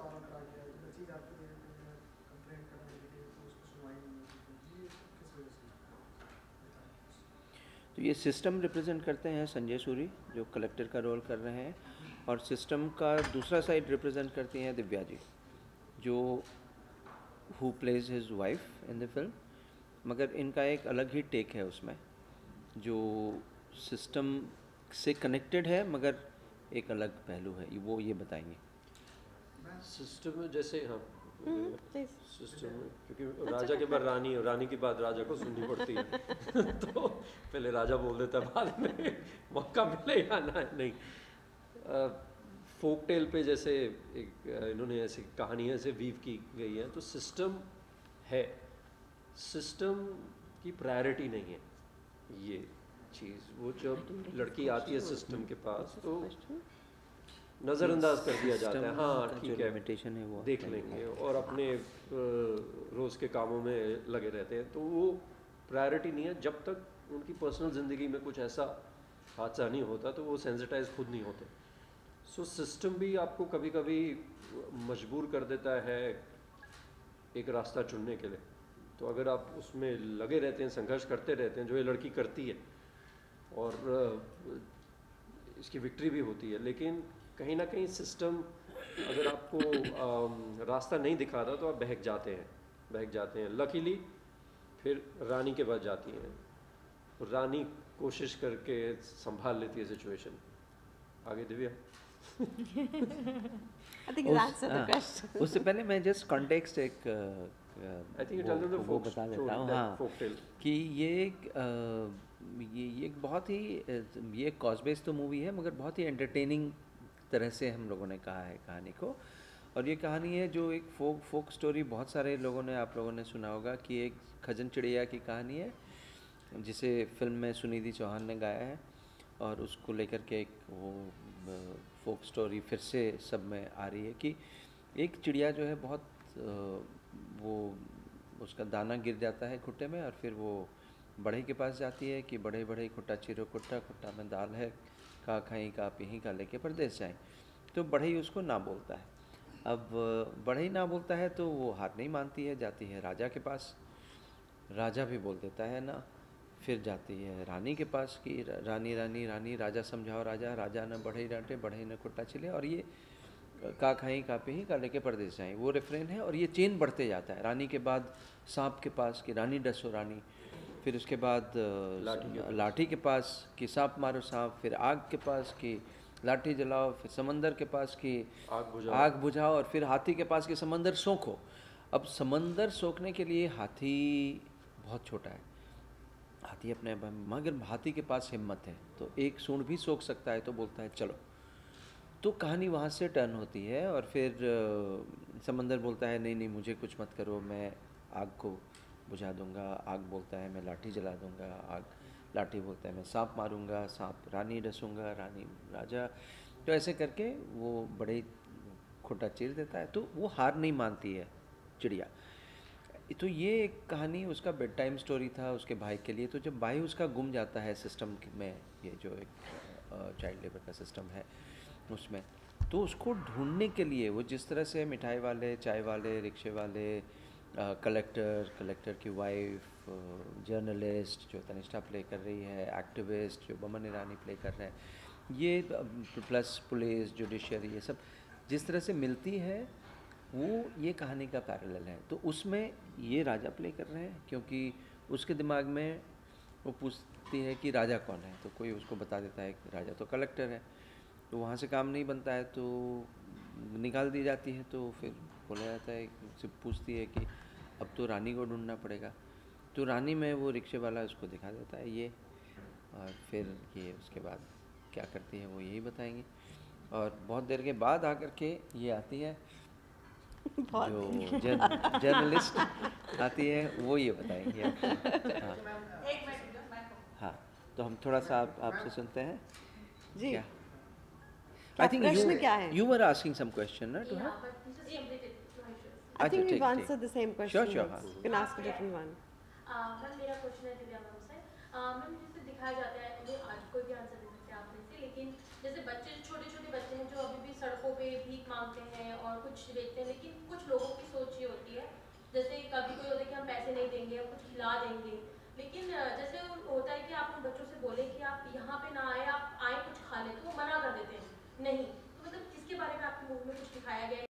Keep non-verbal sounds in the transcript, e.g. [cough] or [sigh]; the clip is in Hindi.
दिया जब चीज़ कंप्लेंट करने के लिए तो सुनवाई नहीं ये किस वजह से तो ये सिस्टम रिप्रेजेंट करते हैं संजय सूरी, जो कलेक्टर का रोल कर रहे हैं, और सिस्टम का दूसरा साइड रिप्रेजेंट करती हैं दिव्या जी, जो who plays his wife in the film मगर इनका एक अलग ही टेक है उसमें, जो सिस्टम से कनेक्टेड है, मगर एक अलग पहलू है, वो ये बताएँगे। सिस्टम में जैसे हाँ हम्म, सिस्टम में क्योंकि राजा के बाद रानी और रानी के बाद राजा को सुननी पड़ती है। [laughs] [laughs] तो पहले राजा बोल देता है बाद में मौका मिले या ना? नहीं। फोक टेल पे जैसे एक इन्होंने ऐसी कहानियाँ से वीव की गई है तो सिस्टम है। सिस्टम की प्रायोरिटी नहीं है ये चीज़। वो जब लड़की आती है सिस्टम के पास तो नज़रअंदाज कर दिया जाता है। हाँ ठीक है। limitation है वो देख लेंगे और अपने रोज़ के कामों में लगे रहते हैं। तो वो प्रायोरिटी नहीं है। जब तक उनकी पर्सनल ज़िंदगी में कुछ ऐसा हादसा नहीं होता तो वो सेंसिटाइज खुद नहीं होते। सो सिस्टम भी आपको कभी कभी मजबूर कर देता है एक रास्ता चुनने के लिए। तो अगर आप उसमें लगे रहते हैं संघर्ष करते रहते हैं जो ये लड़की करती है और इसकी विक्ट्री भी होती है। लेकिन कहीं ना कहीं सिस्टम अगर आपको अम, रास्ता नहीं दिखाता तो आप बहक जाते हैं बहक जाते हैं। लकीली फिर रानी के पास जाती हैं। रानी कोशिश करके संभाल लेती है सिचुएशन आगे Divya. I think you the हाँ, question. उससे पहले मैं जस्ट कॉन्टेक्स्ट एक आई थिंक वो- बता देता हूँ हाँ कि ये एक अ, ये ये एक बहुत ही, ये कॉजबेस तो मूवी है, मगर बहुत ही एंटरटेनिंग तरह से हम लोगों ने कहा है कहानी को। और ये कहानी है जो एक फोक फोक स्टोरी बहुत सारे लोगों ने, आप लोगों ने सुना होगा कि एक खजन चिड़िया की कहानी है, जिसे फ़िल्म में सुनिधि चौहान ने गाया है और उसको लेकर के एक वो फोक स्टोरी फिर से सब में आ रही है कि एक चिड़िया जो है बहुत वो, उसका दाना गिर जाता है खुट्टे में और फिर वो बढ़ई के पास जाती है कि बड़े बड़े खुट्टा चिरो, खुट्टा खुट्टा में दाल है, का खाई का पीही का लेके परदेश जाए। तो बढ़ई उसको ना बोलता है। अब बढ़ई ना बोलता है तो वो हार नहीं मानती है, जाती है राजा के पास। राजा भी बोल देता है ना, फिर जाती है रानी के पास कि रानी रानी रानी, राजा समझाओ राजा राजा न बढ़ई डांटे बढ़ई न खुट्टा छिले और ये का खाई का पी का लेके परदेश जाएँ। वो रेफरेन है और ये चेन बढ़ते जाता है। रानी के बाद सांप के पास कि रानी डसो रानी फिर उसके बाद लाठी के पास। लाठी के पास कि सांप मारो सांप फिर आग के पास कि लाठी जलाओ फिर समंदर के पास कि आग बुझाओ। आग बुझाओ और फिर हाथी के पास कि समंदर सोखो अब समंदर सोखने के लिए हाथी बहुत छोटा है हाथी अपने मगर हाथी के पास हिम्मत है तो एक सूंड भी सोख सकता है तो बोलता है चलो तो कहानी वहाँ से टर्न होती है और फिर समंदर बोलता है नहीं नहीं मुझे कुछ मत करो मैं आग को बुझा दूँगा, आग बोलता है, मैं लाठी जला दूँगा, आग, लाठी बोलता है, मैं सांप मारूँगा, सांप रानी डसूँगा रानी राजा। तो ऐसे करके वो बड़े खोटा चीर देता है तो वो हार नहीं मानती है चिड़िया। तो ये एक कहानी, उसका बेड टाइम स्टोरी था उसके भाई के लिए तो जब भाई उसका गुम जाता है सिस्टम में, ये जो एक चाइल्ड लेबर का सिस्टम है उसमें तो उसको ढूँढने के लिए वो जिस तरह से मिठाई वाले, चाय वाले, रिक्शे वाले कलेक्टर कलेक्टर की वाइफ जर्नलिस्ट जो तनिष्ठा प्ले कर रही है एक्टिविस्ट जो बमन ईरानी प्ले कर रहे हैं। ये प्लस पुलिस जुडिशरी ये सब जिस तरह से मिलती है, वो ये कहानी का पैरेलल है। तो उसमें ये राजा प्ले कर रहे हैं क्योंकि उसके दिमाग में वो पूछती है कि राजा कौन है? तो कोई उसको बता देता है कि राजा तो कलेक्टर है। तो वहाँ से काम नहीं बनता है तो निकाल दी जाती है तो फिर बोला जाता है उससे पूछती है कि अब तो रानी को ढूंढना पड़ेगा। तो रानी में वो रिक्शे वाला उसको दिखा देता है ये। और फिर ये उसके बाद क्या करती है वो यही बताएँगे। और बहुत देर के बाद आकर के ये आती है [laughs] जो जर्न, जर्नलिस्ट आती है वो ये बताएँगे हाँ। हाँ तो हम थोड़ा सा आप आपसे सुनते हैं। जी। क्या? I think you, you were asking some question ना yeah. But just I think we've answered the same question. Sure, sure. You can ask a different one. जैसे लेकिन जैसे बच्चे छोटे छोटे बच्चे हैं जो अभी भी सड़कों पे भीख मांगते हैं और कुछ देखते हैं लेकिन कुछ लोगों की सोच ये होती है जैसे कभी कोई होता है कि हम पैसे नहीं देंगे कुछ खिला देंगे लेकिन जैसे होता है कि आप बच्चों से बोले कि आप नहीं। तो मतलब इसके बारे में आपकी मूवी में कुछ दिखाया गया